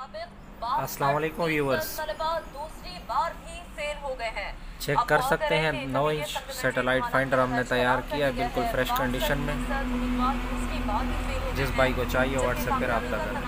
अस्सलाम वालेकुम व्यूवर्स दूसरी बार भी फेल हो गए हैं। चेक कर सकते हैं नौ इंच सैटेलाइट फाइंडर हमने तैयार किया है? बिल्कुल फ्रेश कंडीशन में। जिस भाई को चाहिए व्हाट्सएप पर रब्ता करें।